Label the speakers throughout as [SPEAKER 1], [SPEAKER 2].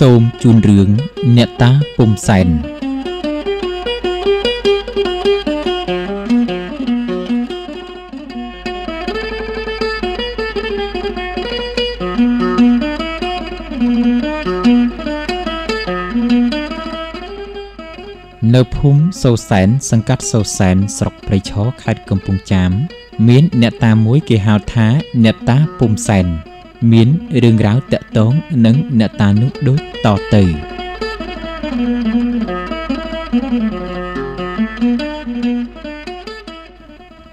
[SPEAKER 1] សូមជូនរឿងអ្នកតាពុំសែននៅភូមិសូសែនសង្កាត់សូសែនស្រុកព្រៃឈរខេត្តកំពង់ចាម មាន អ្នកតាមួយគេហៅថា អ្នកតាពុំសែន មានរឿងរ៉ាវតាក់ទងនឹងអ្នកតានោះដូចតទៅ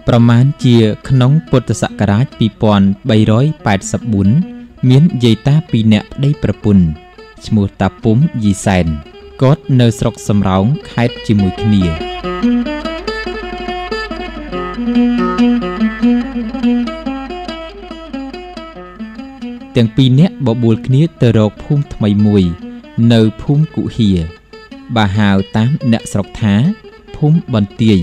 [SPEAKER 1] ប្រមាណជាក្នុងពុទ្ធសករាជ2384មានយាយតាពីរនាក់ប្តីប្រពន្ធឈ្មោះតាពុំយីសែនគាត់នៅស្រុកសំរោងខេត្តជាមួយគ្នា ទាំងពីរនាក់បបួលគ្នាទៅរកភូមិថ្មីមួយ នៅភូមិគុហៀបើហៅតាមអ្នកស្រុកថាភូមិបន្ទាយ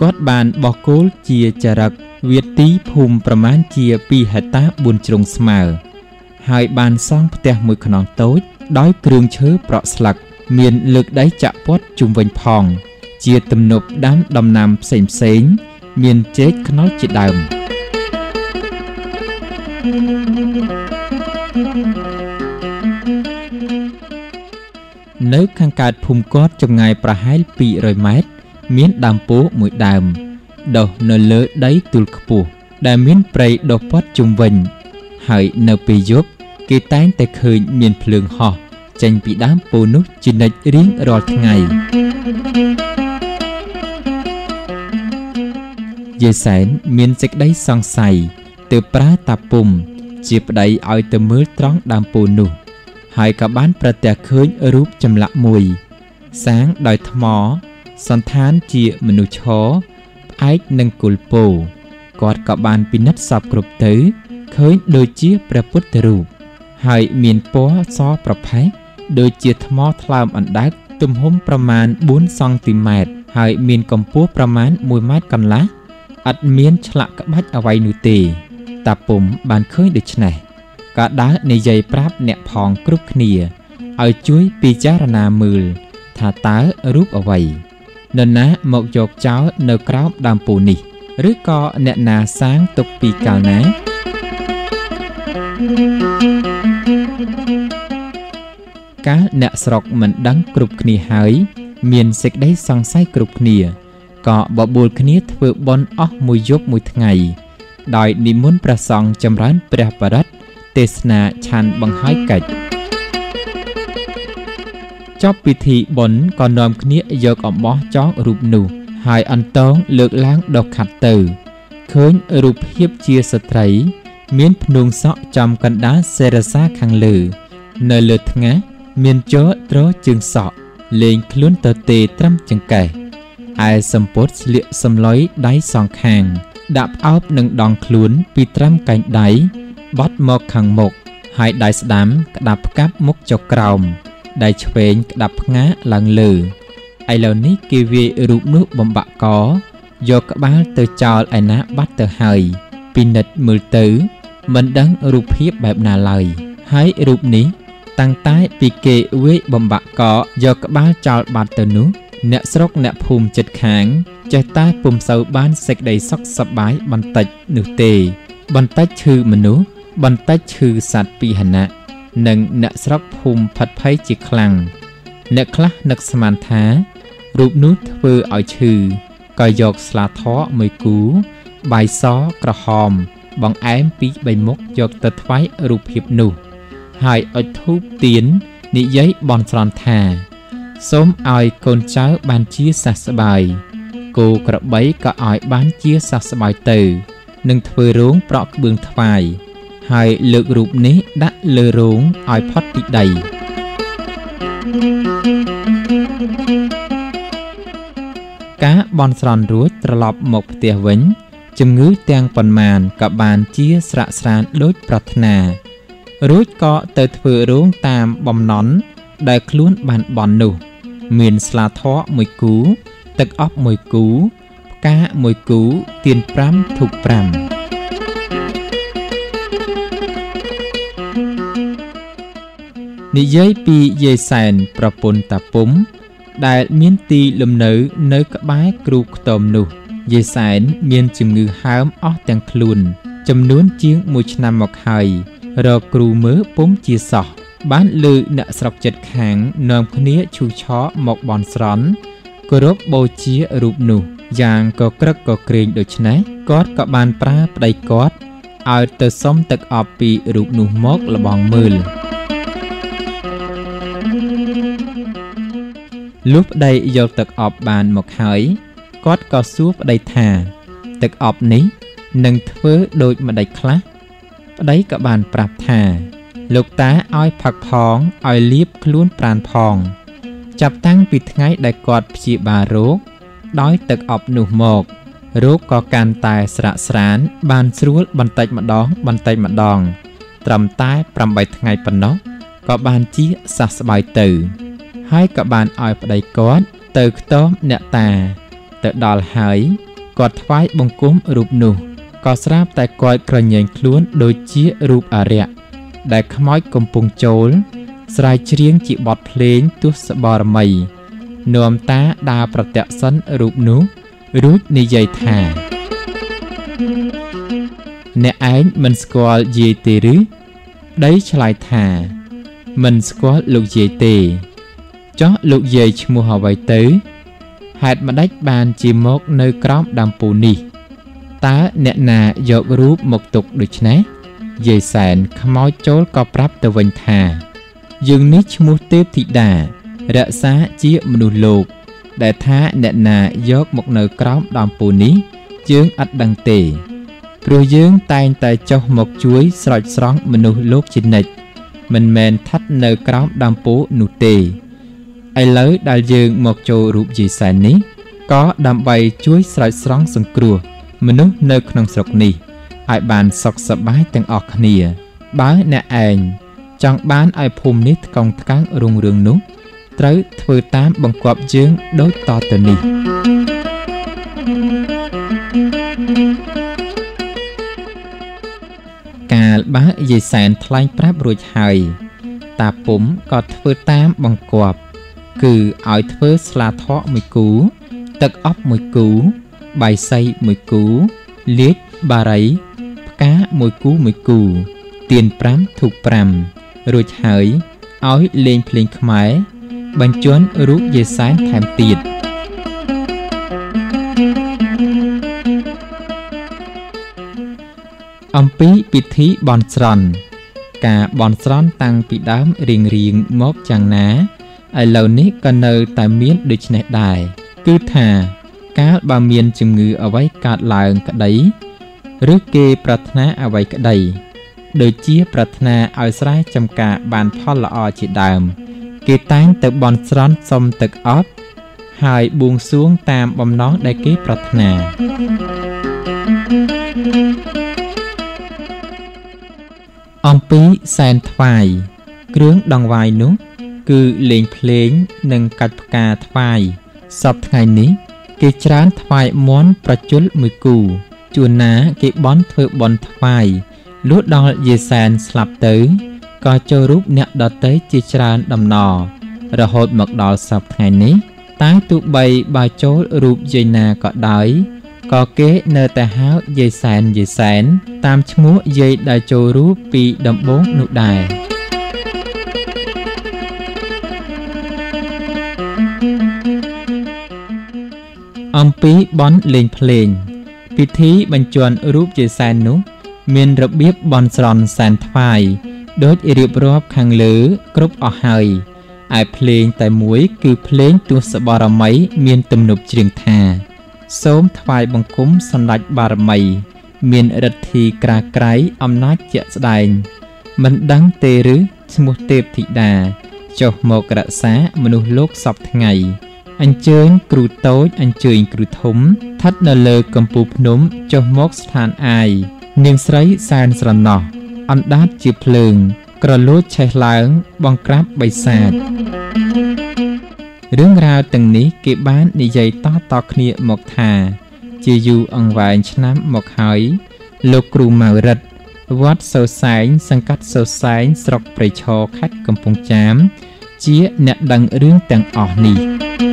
[SPEAKER 1] គាត់បានបោះគោលជាចរិកវាទីភូមិប្រមាណជា2ហិកតា4ជ្រុងស្មើ ហើយបានសង់ផ្ទះមួយខ្នងតូច ដោយគ្រឿងឈើប្រក់ស្លឹក មានលើកដៃចាក់ព័ទ្ធជុំវិញផង ជាទំនប់ដាំដំណាំផ្សេងផ្សេងមានចេកខ្នុរជាដើម នៅខាងកើតភូមិគាត់ចម្ងាយប្រហែល200ម៉ែត្រមានដើមពោធិ៍មួយដើមដុះនៅលើដីទូលខ្ពស់ដែលមានព្រៃដុះព័ទ្ធជុំវិញ ហើយនៅពេលយប់គេតែងតែឃើញមានភ្លើងហោះចេញពីដើមពោធិ៍នោះជានិច្ចរៀងរាល់ថ្ងៃយេសែនមានសេចក្តីសង្ស័យទើបប្រើតាពុំ ជាប្តីឲ្យទៅមើលត្រង់ដើមពោធិ៍នោះ ហើយក៏បានប្រទះឃើញរូបចម្លាក់មួយ សាងដោយថ្ម សន្តានជាមនុស្សឈរផ្អែកនឹងគល់ពោគាត់ក៏បានពិនិត្យសពគ្រប់ទៅឃើញដូចជាព្រះពុទ្ធរូបហើយមានពណ៌សប្រផេះដូចជាថ្មថ្លើមអណ្ដើកទំហំប្រមាណ4សង់ទីម៉ែត្រហើយមានកម្ពស់ប្រមាណ1ម៉ែត្រកន្លះឥតមានឆ្លាក់ក្បាច់អ្វីនោះទេ តាពុំបានឃើញដូច្នេះក៏ដើរនិយាយប្រាប់អ្នកផងគ្រប់គ្នាឲ្យជួយពិចារណាមើលថាតើរូបអ្វីនរណាមកយកចោលនៅក្រោមដើមពូនេះ ឬក៏អ្នកណាសាងទុកពីកាលណាកាលអ្នកស្រុកមិនដឹងគ្រប់គ្នាហើយ មានសេចក្តីសង្ស័យគ្រប់គ្នាក៏បបួលគ្នាធ្វើបន់អស់មួយយប់មួយថ្ងៃ ដោយនិមន្តព្រះសង្ឃចម្រើនព្រះបរិត្តទេសនាឆាន់បង្ហើយកិច្ចចប់ពិធីបុណ្យក៏នាំគ្នាយកអំបោះចងរូបនោះ ហើយអន្តងលើកឡើងដុសខាត់ទៅឃើញរូបភាពជាស្ត្រី មានភ្នួងសក់ចំកណ្ដាលសេរសាខាងលើ នៅលើថ្ងាសមានជរត្រជើងសក់លេងខ្លួនទៅទេត្រឹមចង្កេះឯសម្ពុតស្លៀកសំឡុយដៃសងខាង ដាក់ផ្អោបនឹងដងខ្លួនពីត្រឹមកែងដៃបត់មកខាងមុខហើយដៃស្ដាំក្តាប់ផ្កាប់មុខចុះក្រោមដៃឆ្វេងក្តាប់ផ្ងាឡើងលើឥឡូវនេះគេវាយរូបនោះបំបាក់កយកក្បាលទៅចោលឯណាបាត់ទៅហើយពិនិត្យមើលទៅមិនដឹងរូបភាពបែបណាឡើយហើយរូបនេះតាំងតែពីគេវាយបំបាក់កយកក្បាលចោលបាត់ទៅនោះ អ្នកស្រុកអ្នកភូមិចិត្តខាង ចេះតែពុំសូវបានសេចក្តីសុខសប្បាយបន្តិចនោះទេ បន្តិចឈឺមនុស្សបន្តិចឈឺសត្វពីហណៈនិងអ្នកស្រុកភូមិផិតភ័យជាខ្លាំងអ្នកខ្លះនឹកស្មានថា រូបនោះធ្វើឲ្យឈឺក៏យកស្លាធរមួយគូ បាយសក្រហម បង្អែមពី3មុខយកទៅថ្វាយរូបភាពនោះ ហើយអុជធូបទៀននិយាយបន់ស្រន់ថា សូមឲ្យកូនចៅបានជាសះស្បើយគោក្របីក៏ឲ្យបានជាសះស្បើយទៅនឹងធ្វើរោងប្រក់ក្បឿងថ្វាយហើយលើករូបនេះដាក់លើរោងឲ្យផុតពីដីការបន់ស្រន់រួចត្រឡប់មកផ្ទះវិញ ជំងឺទាំងប៉ុន្មានក៏បានជាស្រាក់ស្រានដូចប្រាថ្នារួចក៏ទៅធ្វើរោងតាមបំណន់ ដែលខ្លួនបានបន់នោះ មានស្លាធរមួយគូ ទឹកអប់មួយគូ ផ្កាមួយគូទៀន5ធូប5និយាយពីយាយសែនប្រពន្ធតាពុំ ដែលមានទីលំនៅនៅក្បែរគ្រូខ្ទមនោះយាយសែនមានជំងឺហើមអស់ទាំងខ្លួន ចំនួនជាង1ឆ្នាំមកហើយរកគ្រូមើលពុំជាសោះ បានលើអ្នកស្រុកចិត្តខាងនាំគ្នាឈូឆរមកបន់ស្រន់គោរពបូជារូបនោះយ៉ាងក៏ក្រឹកក៏ក្រែងដូច្នេះគាត់ក៏បានប្រើប្តីគាត់ឲ្យទៅសុំទឹកអប់ពីរូបនោះមកលបងមើលលុះប្តីយកទឹកអប់បានមកហើយគាត់ក៏សួរប្តីថា ទឹកអប់នេះនឹងធ្វើដូចម្ដេចខ្លះប្តីក៏បានប្រាប់ថា លោកតាឲ្យផឹកផងឲ្យលាបខ្លួនប្រានផង ចាប់តាំងពីថ្ងៃដែលគាត់ព្យាបាលរោគដោយទឹកអប់នោះមករោគក៏កាន់តែស្រាក់ស្រាន បានស្រួលបន្តិចម្ដងបន្តិចម្ដង ត្រឹមតែ8ថ្ងៃប៉ុណ្ណោះក៏បានជាសះស្បើយទៅ ហើយក៏បានឲ្យប្តីគាត់ទៅខ្ទមអ្នកតា ទៅដល់ហើយគាត់ថ្វាយបង្គំរូបនោះក៏ស្រាប់តែគាត់ក្រញែងខ្លួនដូចជារូបអរិយ ដែលខ្មោចកំពុងចូល ស្រាយច្រៀងជាបទភ្លេងទស្សបរមីនាំតាដើរប្រតិសិនរូបនោះរួចនិយាយថាអ្នកឯងមិនស្គាល់យាយទេឬដីឆ្លើយថា មិនស្គាល់លោកយាយទេចោះលោកយាយឈ្មោះអ្វីទៅហេតុម្ដេចបានជាមកនៅក្រោមដើមពូនេះតើអ្នកណាយករូបមកទុកដូច្នេះ យាយសែនខ្មោចចូលក៏ប្រាប់ទៅវិញថា យើងនេះឈ្មោះទេពធីតា រក្សាជាមនុស្សលោក ដែលថាអ្នកណាយកមកនៅក្រោមដើមពូនេះយើងឥតដឹងទេព្រោះយើងតែងតែចុះមកជួយស្រោចស្រង់មនុស្សលោកជានិច្ចមិនមែនឋិតនៅក្រោមដើមពូនោះទេឥឡូវដែលយើងមកចូលរូបយេសែននេះក៏ដើម្បីជួយស្រោចស្រង់សង្គ្រោះមនុស្សនៅក្នុងស្រុកនេះ ឲ្យបានសុខសប្បាយទាំងអស់គ្នា បើអ្នកឯងចង់បានឲ្យភូមិនេះថ្កុងថ្កើងរុងរឿងនោះ ត្រូវធ្វើតាមបង្គាប់យើងដូចតទៅនេះកាលបើយាយសែនថ្លែងប្រាប់រួចហើយតាពុំក៏ធ្វើតាមបង្គាប់ គឺឲ្យធ្វើស្លាធកមួយគូ ទឹកអប់មួយគូ បាយសីមួយគូលាជបារី ផ្កាមួយគូមួយគូ ទៀន5ធូប5រួចហើយឲ្យលេងភ្លេងខ្មែរបញ្ជន់រូបយេសែនថែមទៀតអំពីពិធីបន់ស្រន់ការបន់ស្រន់តាំងពីដើមរៀងរៀងមកយ៉ាងណាឥឡូវនេះក៏នៅតែមានដូចនេះដែរគឺថាកាលបើមានជំងឺអ្វីកើតឡើងក្តី ឬគេប្រាថ្នាអ្វីក្តី ដូចជាប្រាថ្នាឲ្យស្រែចម្ការបានផលល្អជាដើម គេតែងទៅបន់ស្រន់សុំទឹកអប់ហើយបួងសួងតាមបំណងដែលគេប្រាថ្នាអំពីសែនថ្វាយគ្រឿងដង្វាយនោះ គឺលេងភ្លេងនិងកាច់ផ្កាថ្វាយសពថ្ងៃនេះ គេច្រើនថ្វាយមន់ប្រជុលមួយគូ ជួនណាគេបន់ធ្វើបន់ថ្វាយលុះដល់យេសែនស្លាប់ទៅក៏ចូលរូបអ្នកដតីជាច្រើនដំណររហូតមកដល់សប្តាហ៍ថ្ងៃនេះតែទោះបីបើចូលរូបយាយណាក៏ដោយក៏គេនៅតែហៅយាយសែនយាយសែនតាមឈ្មោះយាយដែលចូលរូបពីដំបូងនោះដែរអំពីបន់លេងភ្លេង ពិធីបញ្ជាន់រូបយាយសែននោះ មានរបៀបបន់ស្រន់សែនថ្វាយដូចរៀបរាប់ខាងលើគ្រប់អស់ហើយឯភ្លេងតែមួយគឺភ្លេងទស្សបរមីមានទំនុកច្រៀងថា សូមថ្វាយបង្គំសម្ដេចបារមី មានរិទ្ធីក្រាក្រៃអំណាចជាក់ស្ដែង មិនដឹងទេឬឈ្មោះទេពធីតាចុះមករក្សាមនុស្សលោកសពថ្ងៃ អញ្ជើញគ្រូតូចអញ្ជើញគ្រូធំស្ថិតនៅលើកំពូលភ្នំចុះមកស្ថានអាយនាងស្រីសែនស្រណោះអណ្ដាតជាភ្លើង ក្រលួចឆេះឡើងបង្ក្រាបបិសាចរឿងរ៉ាវទាំងនេះគេបាននិយាយតតគ្នាមកថា ជាយូរអង្វែងឆ្នាំមកហើយ លោកគ្រូម៉ៅរិតវត្តសោសែងសង្កាត់សោសែងស្រុកព្រៃឈរខេត្តកំពង់ចាម ជាអ្នកដឹងរឿងទាំងអស់នេះ។